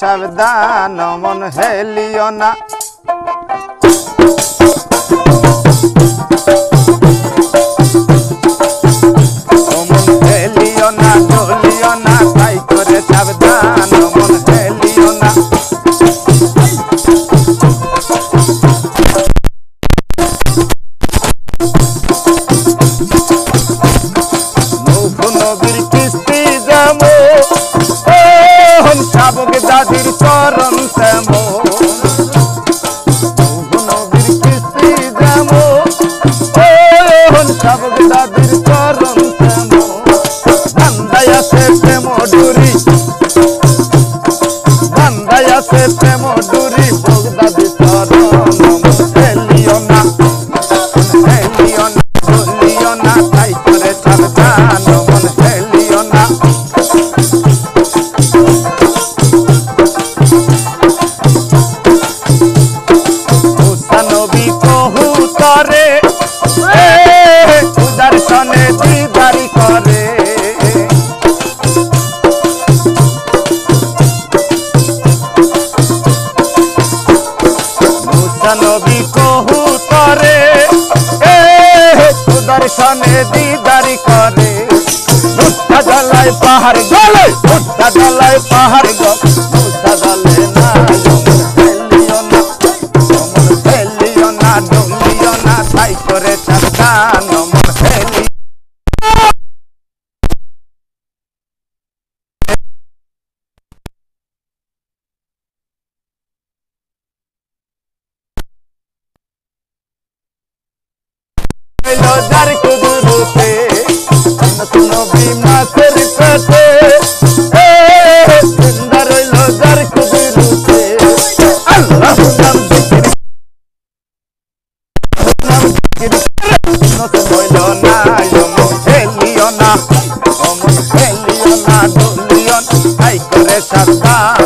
সাবধান মন হেলিও না। চরণ শ্যাম নবীর কিস্তি যাব ওহন শাবক দাদির নবী কহু তরে। উদার সনে দিদারি করে। মুদ্রা জলায় পাহাড় গলে মুদ্রা জলায় পাহাড় গল মুস্তা জ্বালে না হেলিও না। মন না ডলিও না। তাই করে সাবধান যার কুদুরুতে কোনো বিমাসের পেতে সুন্দর হইল যার কুদুরুতে আল্লাহ নাম জিকির নাম জিকির সাবধান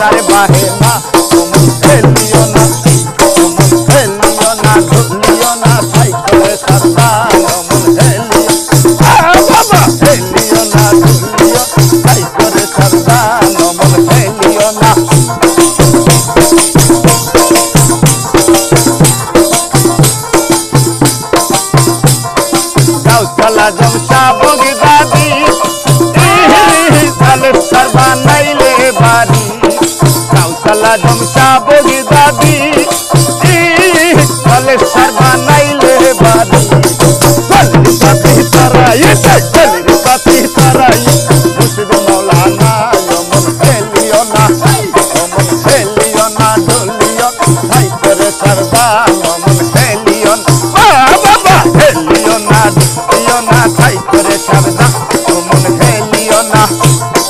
না খোদার বাহে না তুমি খেলিও না তুমি খেলিও না ধুলিও না তাই করে সাবধান মন হেলিও বাবা হেলিও না ধুলিও তাই করে সাবধান মন হেলিও না গাউসালা জমশা বগদাদি গাউসালা জমশা বগদাদি সালে সর্বা নাইলে বাড়ি গলি পাতি তারাই গলি পাতি তারাই। মুর্শিদ মৌলানা অমন হেলিও না, অমন হেলিও না ডলিও ভাই করে সর্বা অমন হেলিও না। বাবা হেলিও না ডলিও না ভাই করে সর্বা অমন হেলিও না,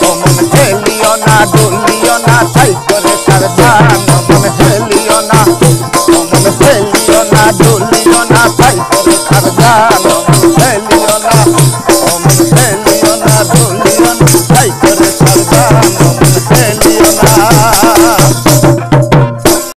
অমন হেলিও না ডলিও না ভাই করে